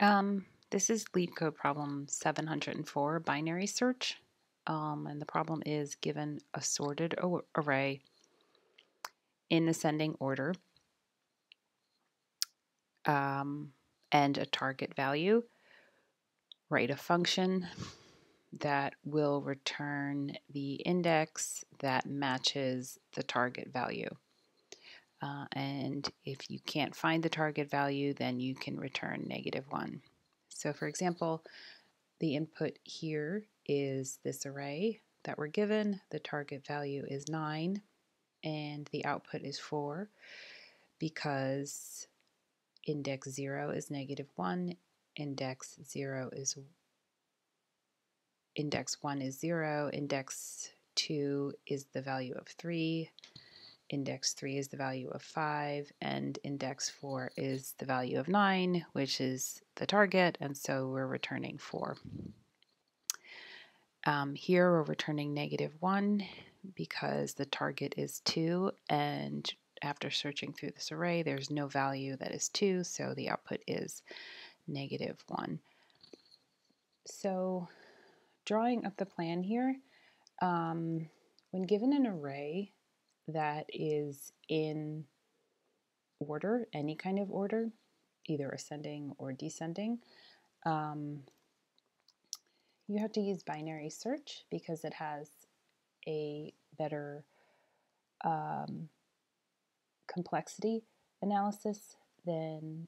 Um, this is LeetCode problem 704, binary search. Um, and the problem is given a sorted array in ascending order um, and a target value. Write a function that will return the index that matches the target value. Uh, and if you can't find the target value, then you can return negative 1. So for example, the input here is this array that we're given. The target value is 9, and the output is 4 because index 0 is negative 1, index 0 is index 1 is 0, index 2 is the value of 3, index 3 is the value of 5, and index 4 is the value of 9, which is the target, and so we're returning 4. Um, here we're returning negative 1 because the target is 2, and after searching through this array, there's no value that is 2, so the output is negative 1. So drawing up the plan here, um, when given an array, that is in order, any kind of order, either ascending or descending, um, you have to use binary search because it has a better um, complexity analysis than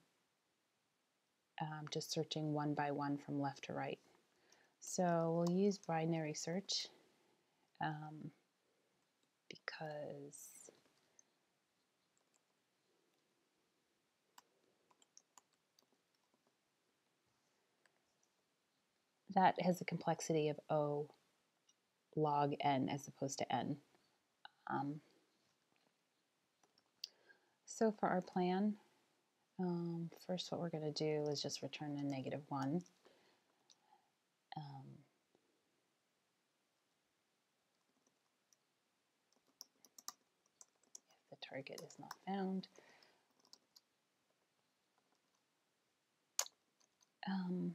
um, just searching one by one from left to right. So we'll use binary search. Um, because that has a complexity of O log n as opposed to n. Um, so for our plan, um, first what we're going to do is just return a negative 1. Um, target is not found. Um,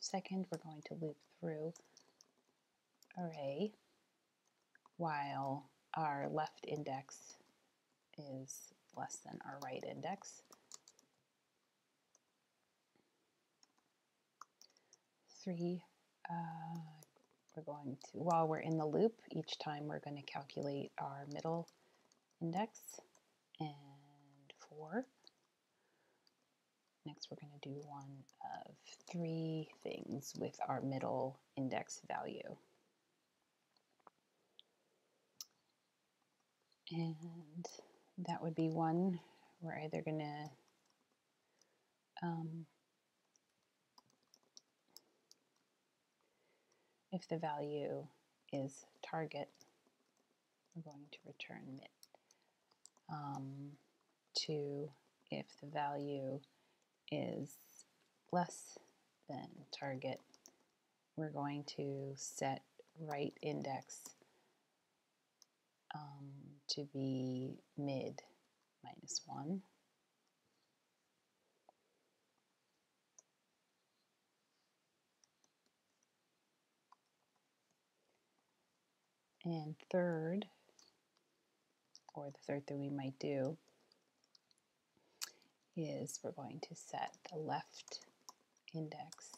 second, we're going to loop through array while our left index is less than our right index. Three, uh, we're going to, while we're in the loop, each time we're going to calculate our middle index and four. Next, we're going to do one of three things with our middle index value. And that would be one, we're either going to um, If the value is target, we're going to return mid. Um, two, if the value is less than target, we're going to set right index um, to be mid minus 1. And third, or the third thing we might do, is we're going to set the left index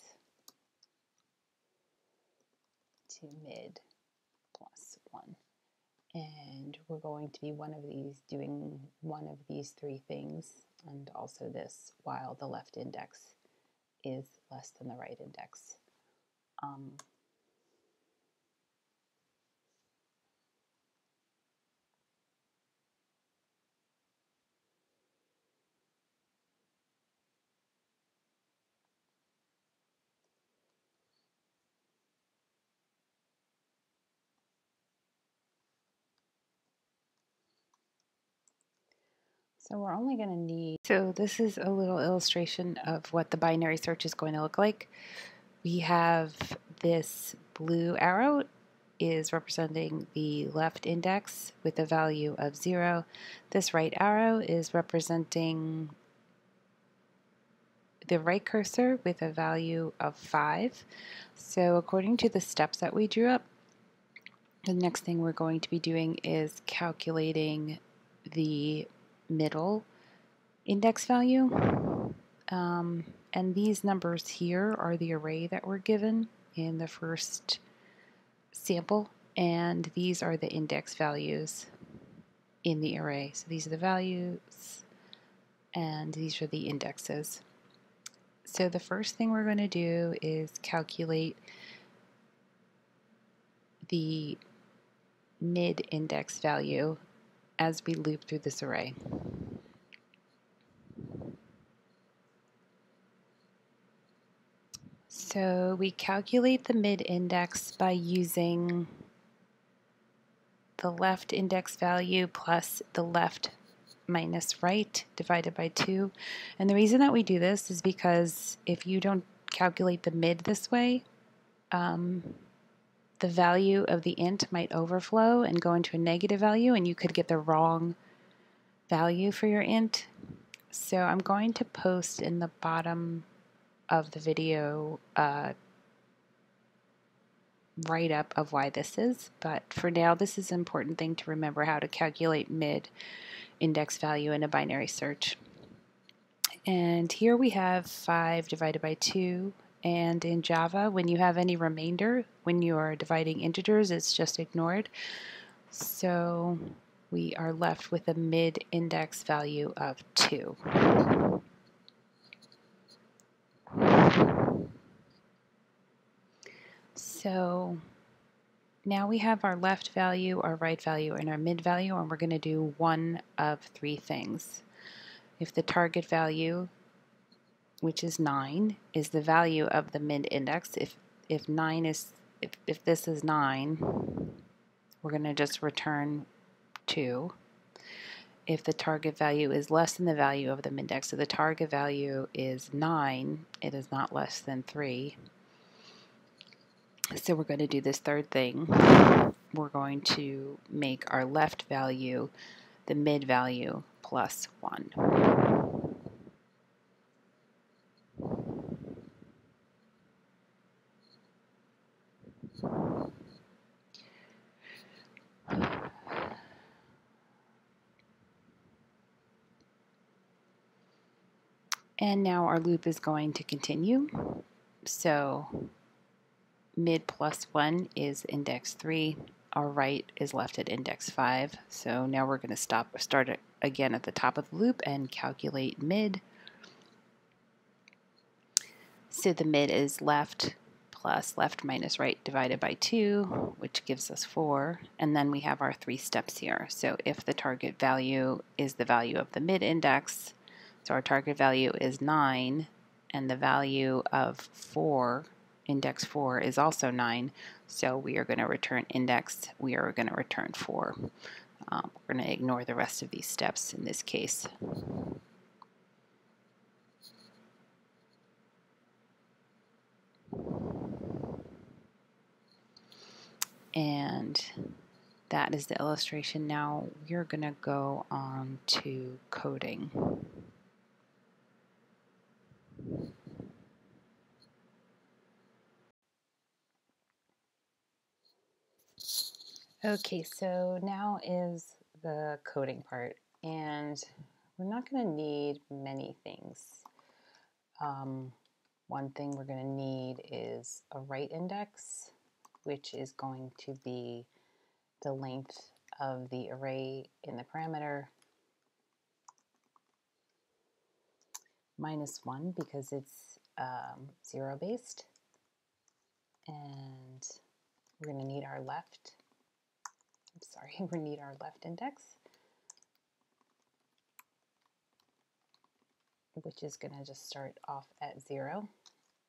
to mid plus 1. And we're going to be one of these doing one of these three things and also this while the left index is less than the right index. Um, So we're only going to need, so this is a little illustration of what the binary search is going to look like. We have this blue arrow is representing the left index with a value of 0. This right arrow is representing the right cursor with a value of 5. So according to the steps that we drew up, the next thing we're going to be doing is calculating the middle index value. Um, and these numbers here are the array that were given in the first sample, and these are the index values in the array. So these are the values, and these are the indexes. So the first thing we're going to do is calculate the mid-index value as we loop through this array. So we calculate the mid-index by using the left index value plus the left minus right divided by 2. And the reason that we do this is because if you don't calculate the mid this way, um, the value of the int might overflow and go into a negative value and you could get the wrong value for your int. So I'm going to post in the bottom of the video uh, write up of why this is, but for now, this is an important thing to remember how to calculate mid index value in a binary search. And here we have 5 divided by 2. And in Java, when you have any remainder, when you are dividing integers, it's just ignored. So we are left with a mid index value of 2. So now we have our left value, our right value, and our mid value, and we're going to do one of three things. If the target value, which is 9, is the value of the mid index, if, if 9 is, if, if this is 9, we're going to just return 2. If the target value is less than the value of the mid index, so the target value is 9, it is not less than 3, so we're going to do this third thing. We're going to make our left value the mid value plus 1. And now our loop is going to continue. So mid plus 1 is index 3. Our right is left at index 5. So now we're going to stop, start again at the top of the loop and calculate mid. So the mid is left plus left minus right divided by 2, which gives us 4. And then we have our three steps here. So if the target value is the value of the mid index, so our target value is 9, and the value of 4 index 4 is also 9, so we are going to return index, we are going to return 4. Um, we're going to ignore the rest of these steps in this case. And that is the illustration. Now we're going to go on to coding. Okay, so now is the coding part, and we're not going to need many things. Um, one thing we're going to need is a right index, which is going to be the length of the array in the parameter minus 1 because it's um, zero based. And we're going to need our left sorry, we need our left index, which is going to just start off at 0.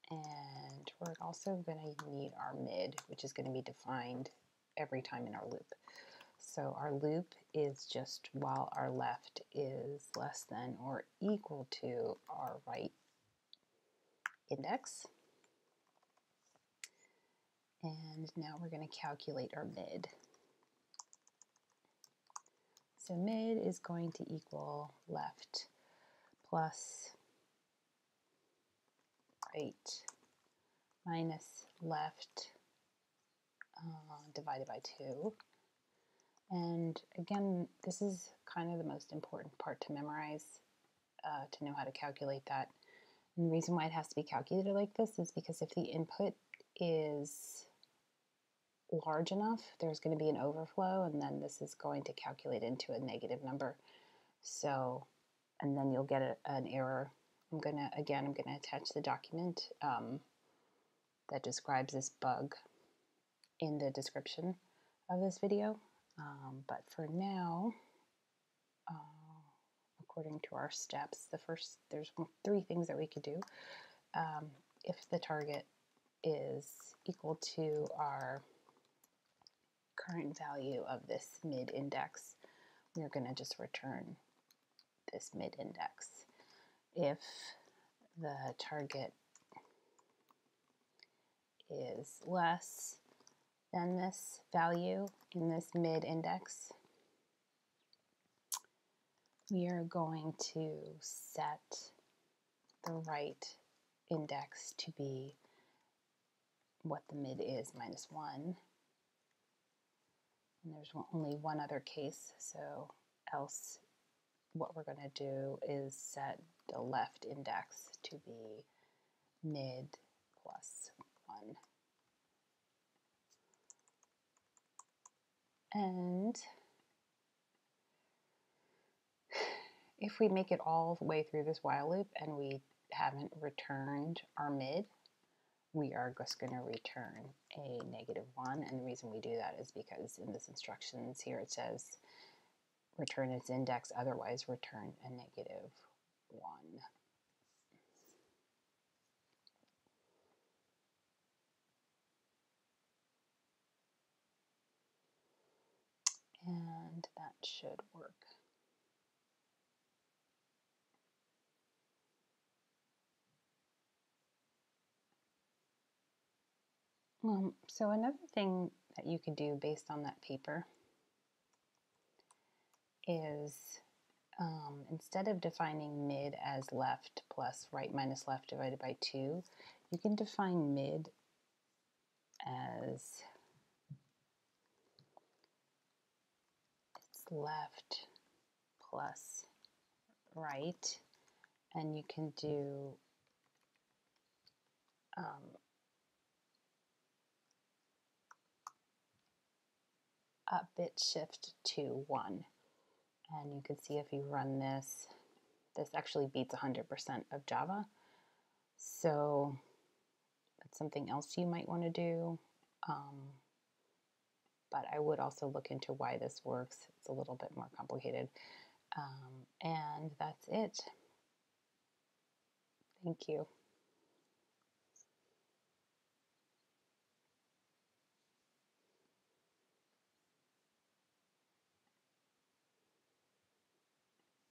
And we're also going to need our mid, which is going to be defined every time in our loop. So our loop is just while our left is less than or equal to our right index. And now we're going to calculate our mid. So mid is going to equal left plus right minus left uh, divided by 2. And again, this is kind of the most important part to memorize, uh, to know how to calculate that. And the reason why it has to be calculated like this is because if the input is large enough, there's going to be an overflow, and then this is going to calculate into a negative number. So, and then you'll get a, an error. I'm going to, again, I'm going to attach the document um, that describes this bug in the description of this video. Um, but for now, uh, according to our steps, the first, there's three things that we could do. Um, if the target is equal to our current value of this mid index, we're going to just return this mid index. If the target is less than this value in this mid index, we are going to set the right index to be what the mid is minus 1 and there's only one other case, so else what we're going to do is set the left index to be mid plus 1. And if we make it all the way through this while loop and we haven't returned our mid, we are just going to return a negative 1. And the reason we do that is because in this instructions here it says return its index, otherwise return a negative 1. And that should work. Um, so another thing that you could do based on that paper is um, instead of defining mid as left plus right minus left divided by 2, you can define mid as it's left plus right, and you can do um, up bit shift to 1. And you can see if you run this, this actually beats 100% of Java. So that's something else you might want to do. Um, but I would also look into why this works. It's a little bit more complicated. Um, and that's it. Thank you.